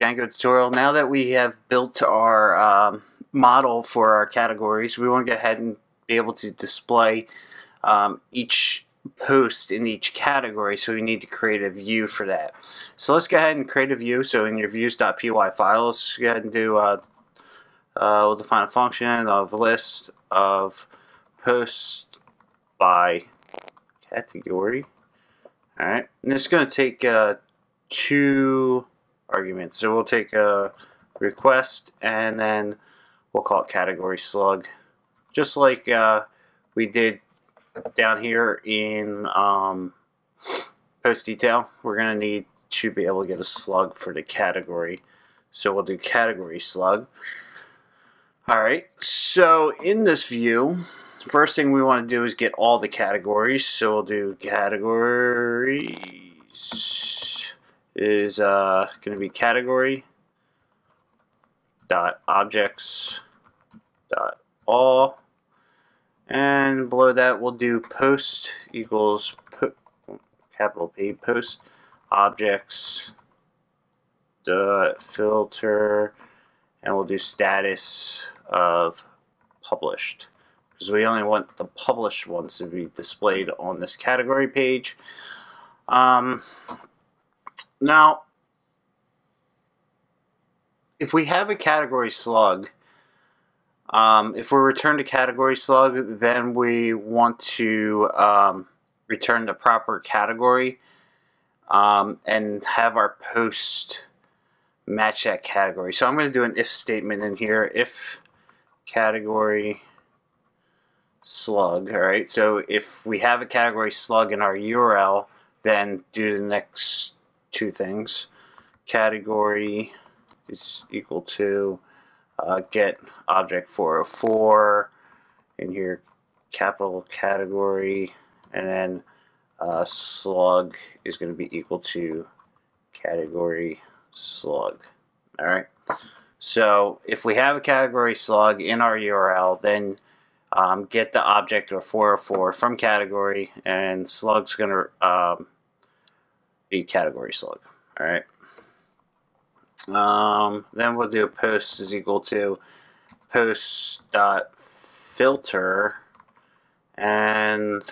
Django tutorial. Now that we have built our um, model for our categories, we want to go ahead and be able to display um, each post in each category so we need to create a view for that. So let's go ahead and create a view. So in your views.py file let's go ahead and do uh, uh, we'll define a function of list of posts by category. Alright and this is going to take uh, two arguments so we'll take a request and then we'll call it category slug just like uh, we did down here in um, post detail, we're going to need to be able to get a slug for the category. So we'll do category slug. Alright, so in this view, first thing we want to do is get all the categories. So we'll do categories is uh, going to be category dot objects dot all. And below that, we'll do post equals po capital P post objects dot filter, and we'll do status of published. Because we only want the published ones to be displayed on this category page. Um, now, if we have a category slug, um, if we return to category slug, then we want to um, return the proper category um, and have our post match that category. So I'm going to do an if statement in here. If category slug, all right? So if we have a category slug in our URL, then do the next two things. Category is equal to uh, get object 404 in here capital category and then uh, slug is going to be equal to category slug alright so if we have a category slug in our URL then um, get the object or 404 from category and slug's going to um, be category slug alright um, then we'll do post is equal to post dot filter and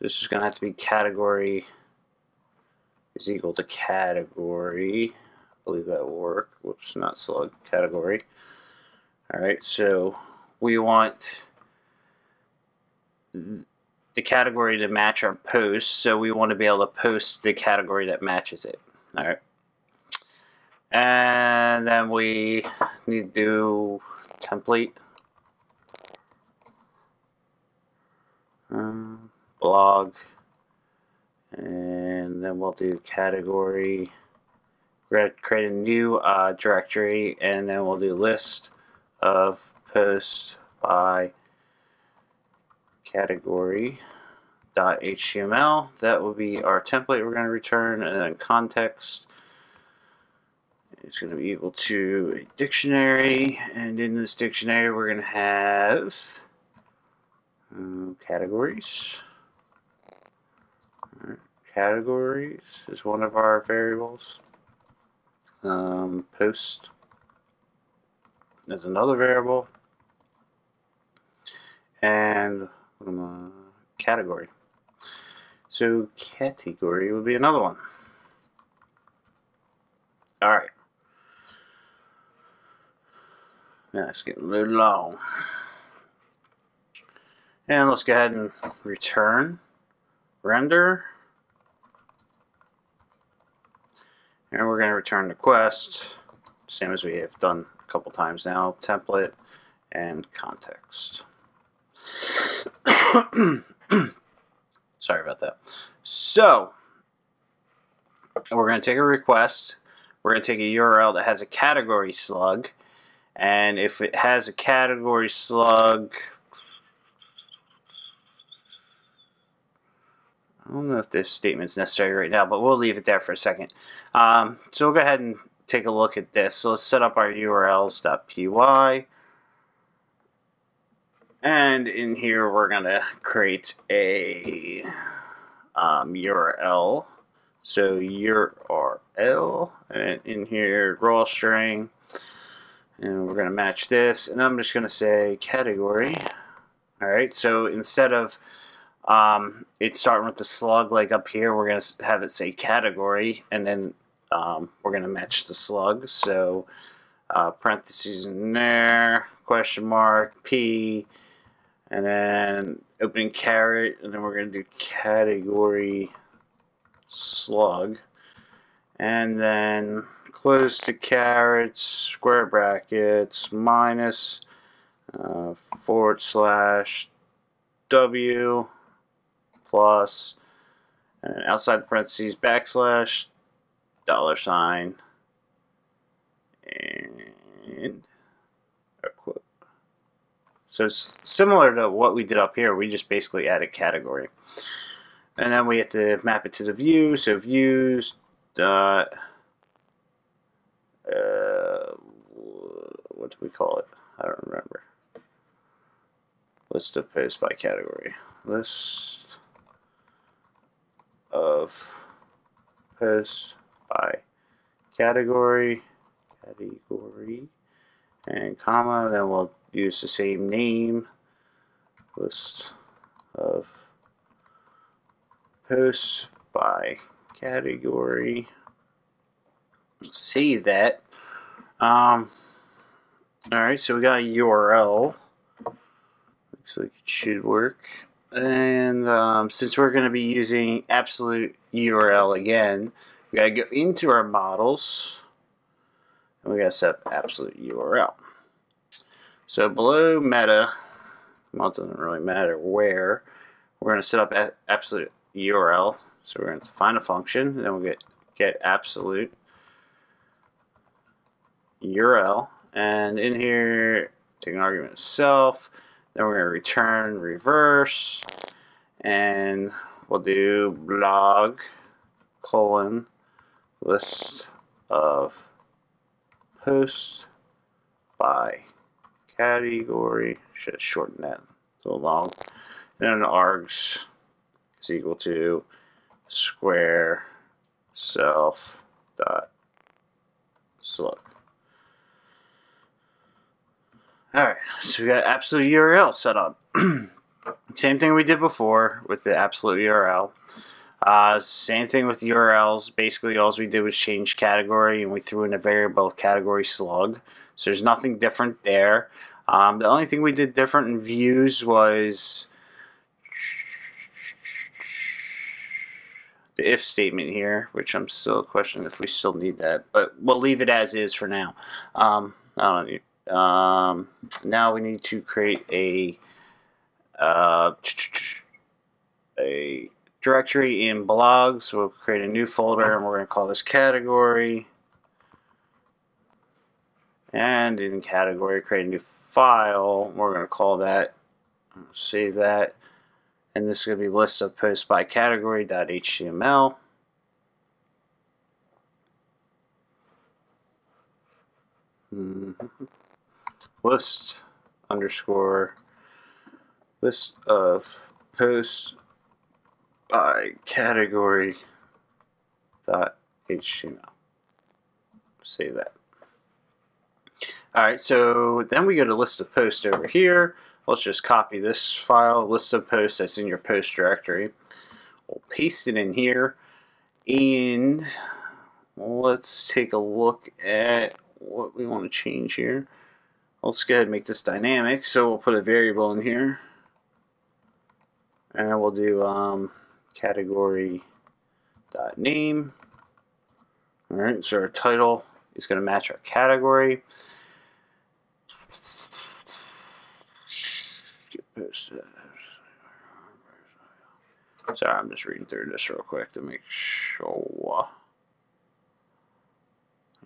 this is going to have to be category is equal to category. I believe that will work. Whoops, not slug, category. Alright, so we want the category to match our post, so we want to be able to post the category that matches it. Alright. And then we need to do template. Um, blog. And then we'll do category. We're going to create a new uh, directory and then we'll do list of posts by category .html. That will be our template we're going to return and then context is going to be equal to a dictionary, and in this dictionary we're going to have categories. Categories is one of our variables. Um, post is another variable. And category. So category would be another one. Alright. Yeah, it's getting a little long. And let's go ahead and return, render. And we're going to return the quest, same as we have done a couple times now, template and context. Sorry about that. So, we're going to take a request. We're going to take a URL that has a category slug and if it has a category slug I don't know if this statement is necessary right now but we'll leave it there for a second um, so we'll go ahead and take a look at this so let's set up our urls.py and in here we're gonna create a um, URL So URL, and in here, raw string, and we're going to match this, and I'm just going to say category. All right, so instead of um, it's starting with the slug like up here, we're going to have it say category, and then um, we're going to match the slug. So uh, parentheses in there, question mark, P, and then opening caret, and then we're going to do category slug. And then close the carets, square brackets, minus, uh, forward slash W plus, and outside the parentheses, backslash, dollar sign, and. So it's similar to what we did up here. We just basically add a category. And then we have to map it to the view. So views dot uh, what do we call it? I don't remember. List of posts by category. List of posts by category, category, and comma. Then we'll use the same name. List of posts by category. Save that. Um, Alright, so we got a URL. Looks like it should work. And um, since we're going to be using absolute URL again, we got to go into our models. And we got to set up absolute URL. So below meta, well, it doesn't really matter where, we're going to set up absolute URL. So we're going to define a function, then we'll get get absolute URL, and in here, take an argument itself. Then we're going to return reverse, and we'll do blog colon list of posts by category. Should shorten that little long. And then args is equal to square self dot slug. Alright, so we got absolute URL set up. same thing we did before with the absolute URL. Uh, same thing with URLs. Basically, all we did was change category and we threw in a variable category slug. So there's nothing different there. Um, the only thing we did different in views was the if statement here, which I'm still questioning if we still need that, but we'll leave it as is for now. Um, um, now we need to create a uh, a directory in blogs. So we'll create a new folder and we're going to call this category. And in category, create a new file. We're going to call that, save that and this is going to be list of posts by category.html. Mm -hmm. List underscore list of posts by category dot html. Save that. All right, so then we go to list of posts over here. Let's just copy this file, list of posts that's in your post directory. We'll paste it in here and let's take a look at what we want to change here. Let's go ahead and make this dynamic. So we'll put a variable in here and we'll do um, category dot name. All right, so our title is going to match our category. Sorry, I'm just reading through this real quick to make sure.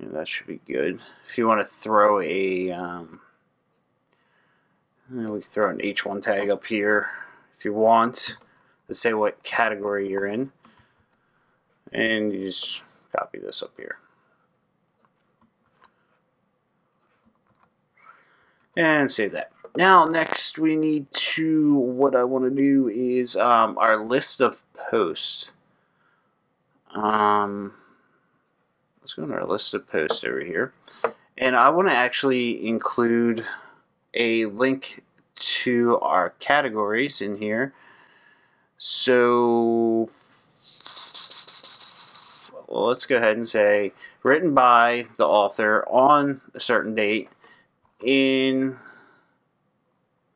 Yeah, that should be good. If you want to throw a, um, we throw an H1 tag up here if you want to say what category you're in. And you just copy this up here. And save that. Now, next we need to, what I want to do is um, our list of posts. Um, let's go to our list of posts over here. And I want to actually include a link to our categories in here. So well, let's go ahead and say written by the author on a certain date in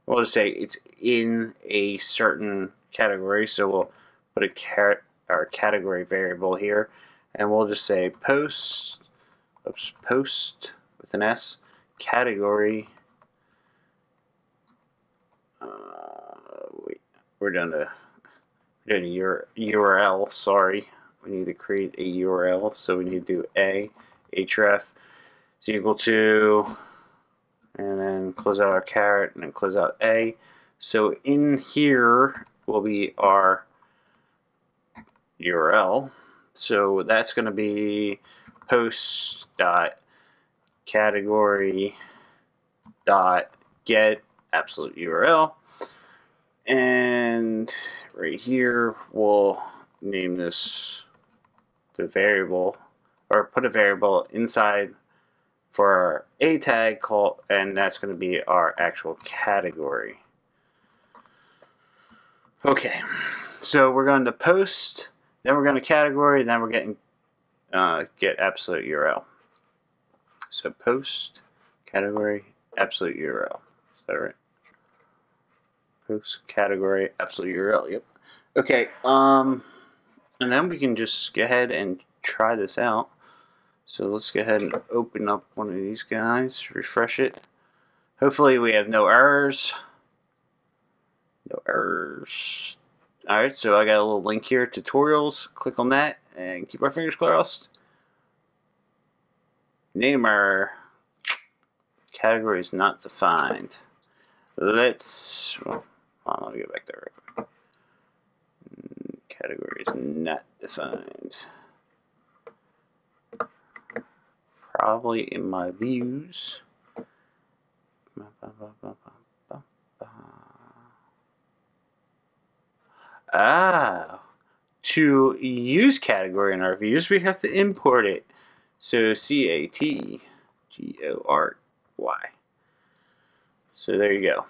we'll just say it's in a certain category so we'll put a cat our category variable here and we'll just say post oops, post with an S category uh, wait, we're done a we're doing a URL sorry. We need to create a URL so we need to do a href is equal to and then close out our caret and then close out a. So in here will be our URL so that's going to be post dot category dot get absolute URL and right here we'll name this the variable or put a variable inside for our a tag call and that's going to be our actual category. Okay so we're going to post then we're going to category then we're getting uh, get absolute URL so post category absolute URL is that right? Post category absolute URL yep. Okay um and then we can just go ahead and try this out. So let's go ahead and open up one of these guys, refresh it. Hopefully we have no errors. No errors. Alright, so I got a little link here, tutorials. Click on that and keep our fingers crossed. Name our category is not defined. Let's, well, let me go back there mm, category is not defined. Probably in my views. Ah, to use category in our views, we have to import it. So C-A-T-G-O-R-Y. So there you go.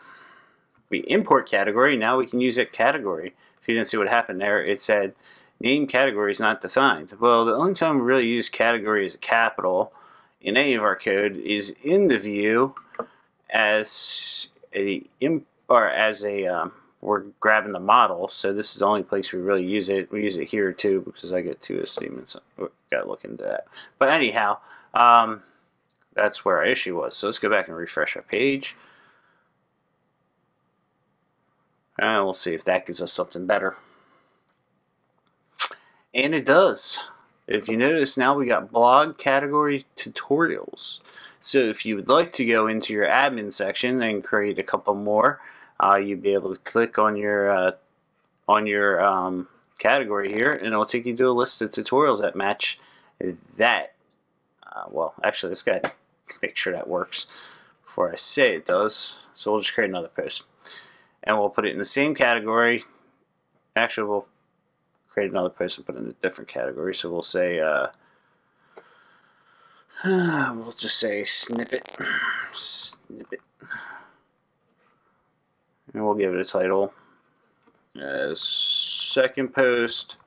We import category, now we can use that category if you didn't see what happened there, it said name category is not defined. Well, the only time we really use category is a capital in any of our code is in the view as a or as a um, we're grabbing the model. So this is the only place we really use it. We use it here too because I get two statements. Got to look into that. But anyhow, um, that's where our issue was. So let's go back and refresh our page. And we'll see if that gives us something better. And it does. If you notice now we got blog category tutorials. So if you would like to go into your admin section and create a couple more, uh, you'd be able to click on your uh, on your um, category here and it'll take you to a list of tutorials that match that. Uh, well, actually, let's go make sure that works before I say it does. So we'll just create another post and we'll put it in the same category. Actually, we'll create another post and put it in a different category. So we'll say, uh, we'll just say snippet, snippet, and we'll give it a title as second post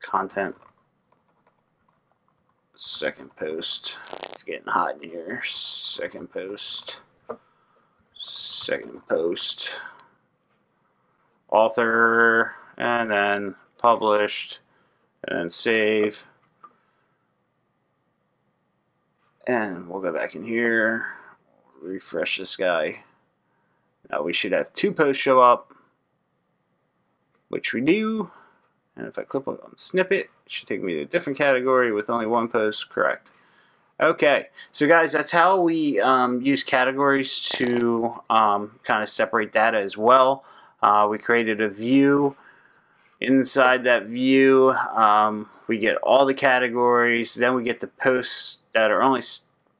content. Second post it's getting hot in here. Second post second post, author, and then published, and then save. And we'll go back in here, refresh this guy. Now we should have two posts show up, which we do. And if I click on snippet, it should take me to a different category with only one post, correct. Okay, so guys, that's how we um, use categories to um, kind of separate data as well. Uh, we created a view. Inside that view, um, we get all the categories. Then we get the posts that are only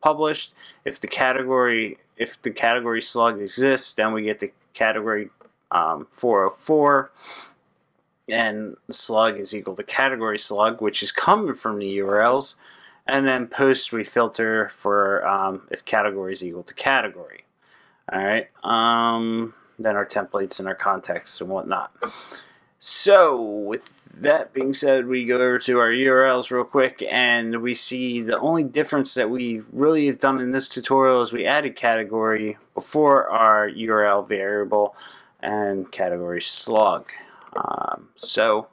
published. If the category if the category slug exists, then we get the category um, 404. and slug is equal to category slug, which is coming from the URLs. And then post we filter for um, if category is equal to category. All right. Um, then our templates and our context and whatnot. So with that being said, we go over to our URLs real quick and we see the only difference that we really have done in this tutorial is we added category before our URL variable and category slug. Um, so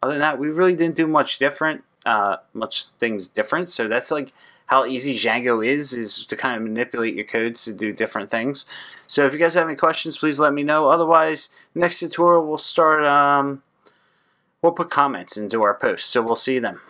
other than that, we really didn't do much different, uh, much things different. So that's like how easy Django is, is to kind of manipulate your codes to do different things. So if you guys have any questions, please let me know. Otherwise, next tutorial we'll start, um, we'll put comments into our posts. So we'll see them.